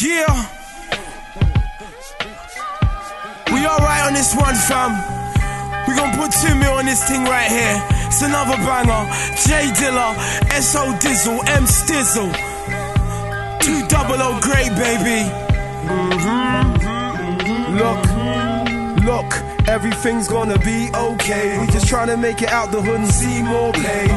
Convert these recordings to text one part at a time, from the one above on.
Yeah. We alright on this one, fam. We gon' put two mil on this thing right here. It's another banger. J Dilla, S.O. Dizzle, M Stizzle. Two double O great, baby. Mm-hmm. Mm-hmm. Mm-hmm. Look, look, everything's gonna be okay. We just trying to make it out the hood and see more pay.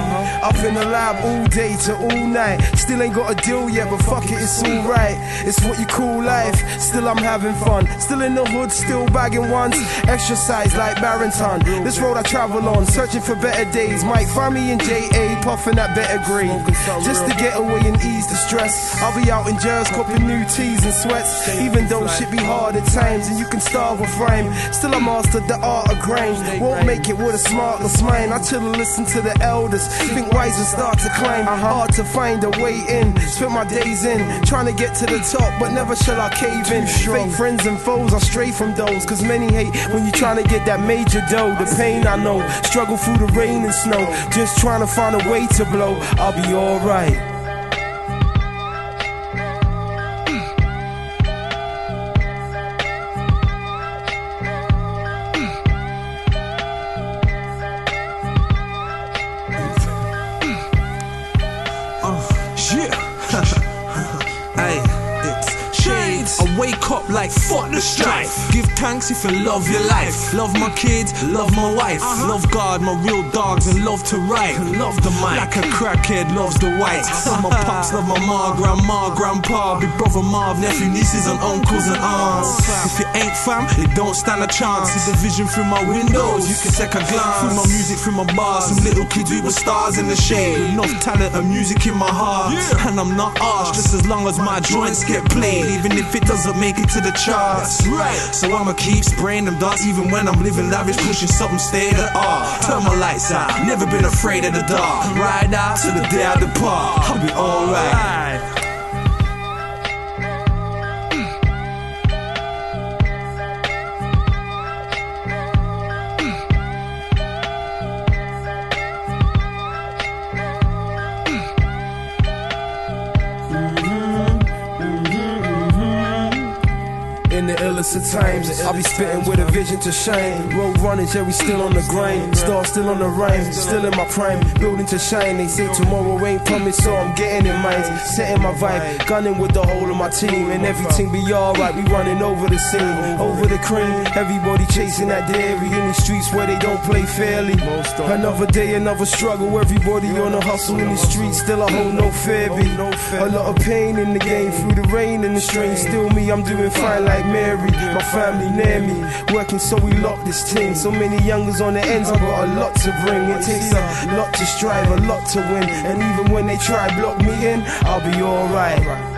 Up in the lab all day to all night. Still ain't got a deal yet, but fuck it, it's alright. It's what you call life. Still I'm having fun. Still in the hood, still bagging ones. Exercise like Barrington. This road I travel on, searching for better days. Might find me in JA, puffing that better grade. Just to get away and ease the stress. I'll be out in Jers, copping new tees and sweats. Even though shit be hard at times, and you can starve off rhyme. Still I the art of grain. Won't make it with a smartless mind. I chill and listen to the elders. Think wise and start to climb. Uh-huh. Hard to find a way in. Spent my days in, trying to get to the top, but never shall I cave in. Fake friends and foes, I stray from those. Cause many hate when you trying to get that major dough. The pain I know, struggle through the rain and snow. Just trying to find a way to blow. I'll be alright. Wake up like fuck the strife. Give thanks if you love your life. Love my kids, love my wife. Uh-huh. Love God, my real dogs, and love to write. Love the mic. Like a crackhead loves the white. Love my pops, love my ma, grandma, grandpa, big brother, Marv, nephew, nieces, and uncles and aunts. Oh, if you ain't fam, it don't stand a chance. See the vision through my windows, you can take a glance. Through my music, through my bars. Some little kids, we were stars in the shade. Enough talent and music in my heart. And I'm not arsed, just as long as my joints get played. Even if it doesn't make it to the charts. Right. So I'ma keep spraying them darts, even when I'm living lavish, pushing something state of art. Turn my lights out, never been afraid of the dark. Ride out to the day I depart. I'll be alright. In the illest of times, I'll be spitting with a vision to shine. Road running, we still on the grind. Star still on the rhyme, still in my prime. Building to shine, they say tomorrow ain't promised, so I'm getting in mind. Setting my vibe, gunning with the whole of my team. And everything be alright, we running over the scene. Over the cream, everybody chasing that dairy in the streets where they don't play fairly. Another day, another struggle. Everybody on the hustle in the streets, still I hold no fear. A lot of pain in the game, through the rain and the strain. Still me, I'm doing fine like Mary. My family near me, working so we lock this team. So many youngers on the ends, I got a lot to bring. It takes a lot to strive, a lot to win. And even when they try block me in, I'll be alright.